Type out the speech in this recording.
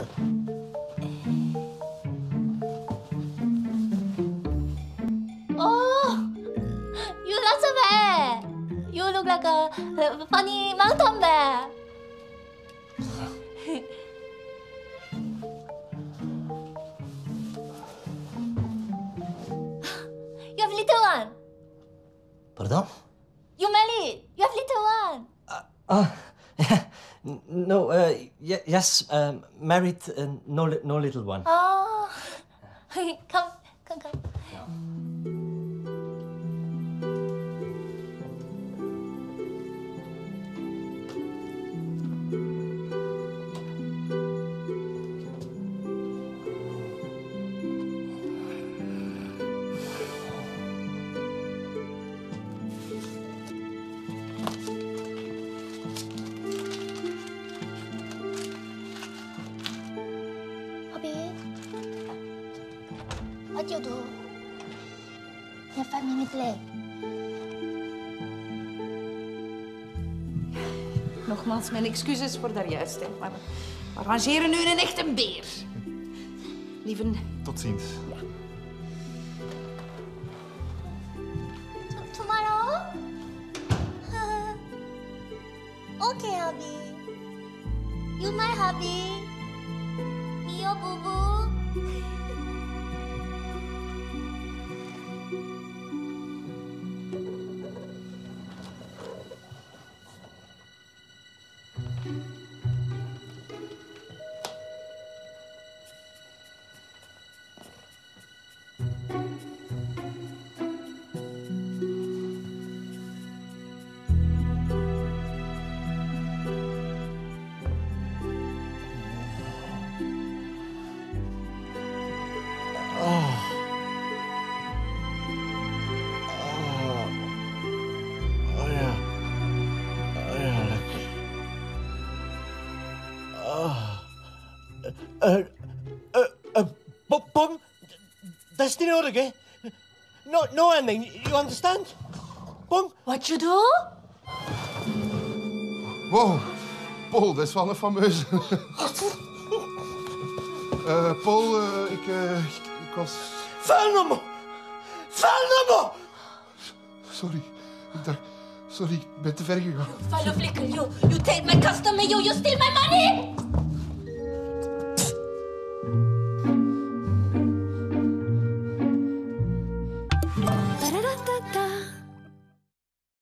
Oh, you look so bad. You look like a, a funny mountain bear. you have little one. Pardon? You married. You have little one. Ah, n- no, uh, y- yes, um, married, uh, no, li- no little one. Oh, come, come, come. Hobby, do? You have five minutes left. Nogmaals, mijn excuses voor daarjuist. Hè. Maar we arrangeren nu een echte beer. Lieven, Tot ziens. Tomorrow? okay, hubby. You my hubby. Me your boo boo. Pom, Pom, dat is niet nodig, hè? No, no ending, you understand? Pom? What you do? Wow, Paul, dat is wel een fameuze. Eh Paul, eh, ik, eh, ik, ik was... Vuil nummer! Vuil nummer! Sorry, ik dacht... Sorry, ik ben te ver gegaan. Follow flicker, you. You take my customer, you. You steal my money.